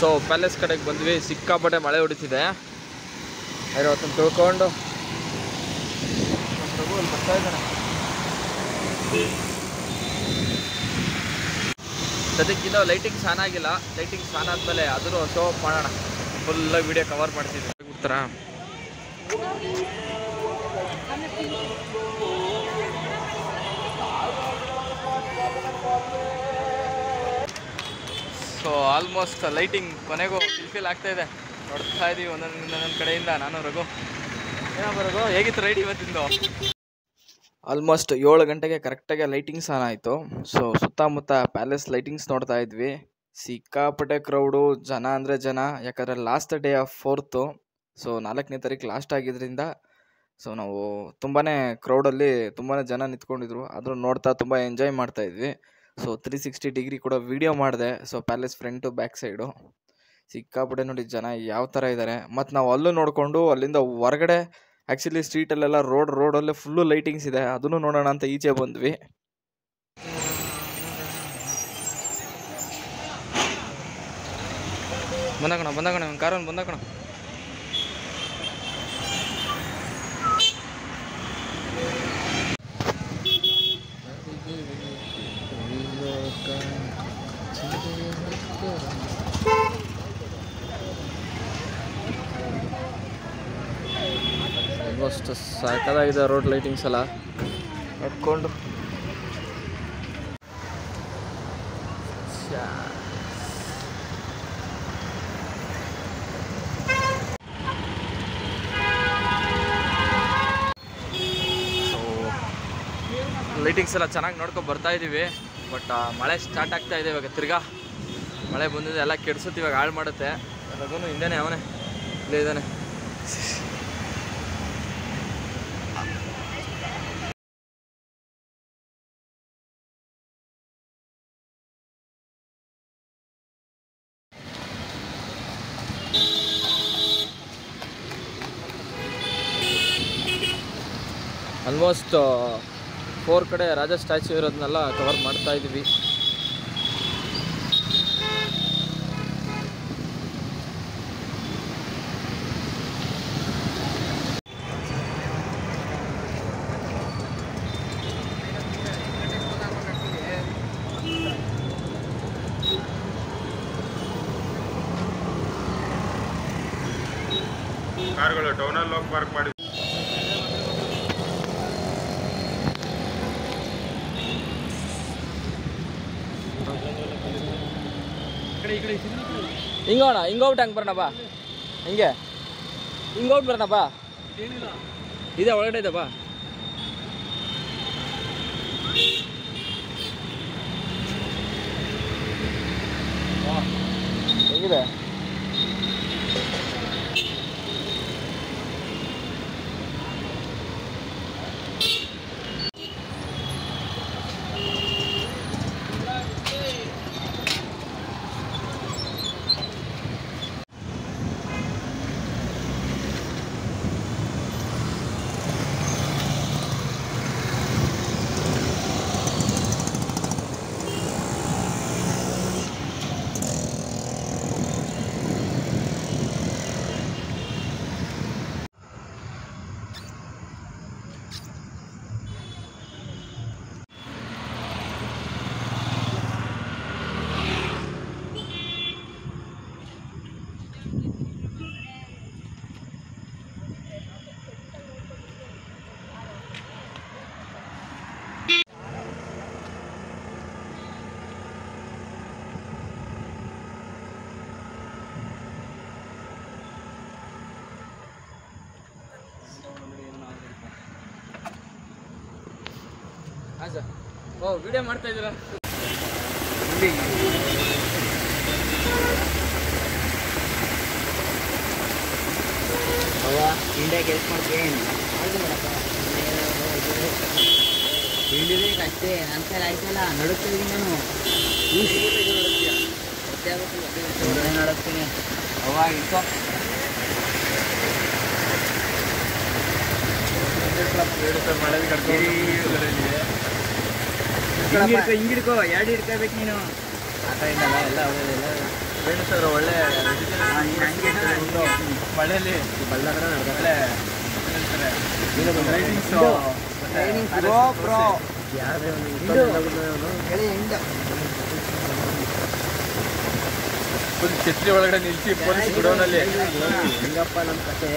So palace ಕಡೆಗೆ ಬಂದ್ವಿ. ಸಿಕ್ಕಾಪಟ್ಟೆ ಮಳೆ ಹೊಡಿತಿದೆ. ಅವತ್ತನ್ನು ತಿಳ್ಕೊಂಡು. ಬರ್ತಾ ಇದ್ದಾನೆ ಸದ್ಯಕ್ಕಿಂತ ಲೈಟಿಂಗ್ಸ್ ಆನ್ ಆಗಿಲ್ಲ. ಲೈಟಿಂಗ್ಸ್ ಆನ್ ಆದಮೇಲೆ ಅದನ್ನು ಶೋ ಮಾಡೋಣ. ಫುಲ್ ವಿಡಿಯೋ ಕವರ್ ಮಾಡ್ತಿದ್ವಿ. ಬಿಡ್ತಾರಾ ಸೊ ಆಲ್ಮೋಸ್ಟ್ ಲೈಟಿಂಗ್ ಕೊನೆಗೂ ಫಿಲ್ಫಿಲ್ ಆಗ್ತಾ ಇದೆ. ನೋಡ್ತಾ ಇದೀವಿ ಒಂದೊಂದು ಕಡೆಯಿಂದ. ನಾನು, ರಘು. ಏನಪ್ಪ ರಘು, ಹೇಗಿತ್ತು ರೈಡ್ ಇವತ್ತಿಂದು? ಆಲ್ಮೋಸ್ಟ್ ಏಳು ಗಂಟೆಗೆ ಕರೆಕ್ಟಾಗಿ ಲೈಟಿಂಗ್ಸ್ ಆನ್ ಆಯಿತು. ಸೊ ಸುತ್ತಮುತ್ತ ಪ್ಯಾಲೇಸ್ ಲೈಟಿಂಗ್ಸ್ ನೋಡ್ತಾ ಇದ್ವಿ. ಸಿಕ್ಕಾಪಟ್ಟೆ ಕ್ರೌಡು ಜನ ಅಂದರೆ ಜನ. ಯಾಕಂದರೆ last day of fourth so ನಾಲ್ಕನೇ ತಾರೀಕು ಲಾಸ್ಟ್ ಆಗಿದ್ದರಿಂದ ಸೊ ನಾವು ತುಂಬಾ ಕ್ರೌಡಲ್ಲಿ ತುಂಬಾ ಜನ ನಿಂತ್ಕೊಂಡಿದ್ರು. ಆದರೂ ನೋಡ್ತಾ ತುಂಬ ಎಂಜಾಯ್ ಮಾಡ್ತಾ ಇದ್ವಿ. ಸೊ ತ್ರೀ ಸಿಕ್ಸ್ಟಿ ಡಿಗ್ರಿ ಕೂಡ ವೀಡಿಯೋ ಮಾಡಿದೆ. So palace front back side ಸಿಕ್ಕಾಪಟ್ಟೆ ನೋಡಿ ಜನ ಯಾವ ಥರ ಇದ್ದಾರೆ ಮತ್ತು ನಾವು ಅಲ್ಲೂ ನೋಡಿಕೊಂಡು ಅಲ್ಲಿಂದ ಹೊರಗಡೆ ಆ್ಯಕ್ಚುಲಿ ಸ್ಟ್ರೀಟಲ್ಲೆಲ್ಲ ರೋಡ್ ರೋಡಲ್ಲೇ ಫುಲ್ಲು ಲೈಟಿಂಗ್ಸ್ ಇದೆ. ಅದನ್ನು ನೋಡೋಣ ಅಂತ ಈಚೆ ಬಂದ್ವಿ. ಬಂದಾಕಣ ಬಂದಾಕಣ ಕಾರನ್ನು ಬಂದಾಕಣ ಆಲ್ಮೋಸ್ಟ್ ಸಾಕಾಗಿದೆ ರೋಡ್ ಲೈಟಿಂಗ್ಸ್ ಎಲ್ಲ. ನಡ್ಕೊಂಡು ಲೈಟಿಂಗ್ಸ್ ಎಲ್ಲ ಚೆನ್ನಾಗಿ ನೋಡ್ಕೊಂಡು ಬರ್ತಾ ಇದ್ದೀವಿ ಬಟ್ ಮಳೆ ಸ್ಟಾರ್ಟ್ ಆಗ್ತಾ ಇದೆ ಇವಾಗ ತಿರ್ಗಾ. ಮಳೆ ಬಂದಿದೆ, ಎಲ್ಲ ಕೆಡ್ಸುತ್ತೆ, ಇವಾಗ ಹಾಳು ಮಾಡುತ್ತೆ. ಅದನ್ನು ಹಿಂದೆನೇ ಅವನೇ, ಇಲ್ಲೇ ಇದ್ದಾನೆ. ಆಲ್ಮೋಸ್ಟ್ ಫೋರ್ ಕಡೆ ರಾಜ ಸ್ಟ್ಯಾಚ್ಯೂ ಇರೋದನ್ನೆಲ್ಲ ಕವರ್ ಮಾಡ್ತಾ ಇದ್ದೀವಿ ಕಾರ್ಗಳು ಟೌನಲ್ಲಿ ಹೋಗಿ ಪಾರ್ಕ್ ಮಾಡಿ ಹಿಂಗೋಣ ಹಿಂಗೋಗ್ಬಿಟ್ಟು ಹಂಗೆ ಬರೋಣ ಬಾ ಹಿಂಗೆ ಹಿಂಗೋಗ್ಬಿಟ್ಟು ಬರೋಣ ಬಾ ಇದೆ ಒಳಗಡೆ ಇದೆ ಬಾ ಹೇಗಿದೆ ಹಾಂ ಸರ್ ಓ ವಿಡಿಯೋ ಮಾಡ್ತಾ ಇದ್ದೀರಾ? ಇಂಡಿಯಾ ಕೆಲಸ ಮಾಡ್ತೀನಿ ಅಷ್ಟೇ ನನ್ನ ಕೈಲಿ ಆಯ್ತಲ್ಲ ನಡುತ್ತೀನಿ ನಾನು. ನಡುತ್ತೀನಿ ಅವ ಇಟ್ಕೋ. ಹಿಂಗಿಡ್ಕೋ ಹಿಂಗಿಡ್ಕೋ ಎರಡು ಹಿಡ್ಕೋಬೇಕು ನೀನು ಆ ಕಡೆಯಿಂದಲ್ಲ ಎಲ್ಲ ಹೋಗೋದಿಲ್ಲ ವೇಣು ಸರ್ ಒಳ್ಳೆ ಒಂದು ಮಳೆಯಲ್ಲಿ ಒಳ್ಳೆ ರೈಡಿಂಗ್ಸು ಫುಲ್ ಛತ್ರಿ ಒಳಗಡೆ ನಿಲ್ಸಿ ಪೊಲೀಸ್ ಗುಡೌನಲ್ಲಿ ಹೆಂಗಪ್ಪ ನಮ್ಮ ಕತೆ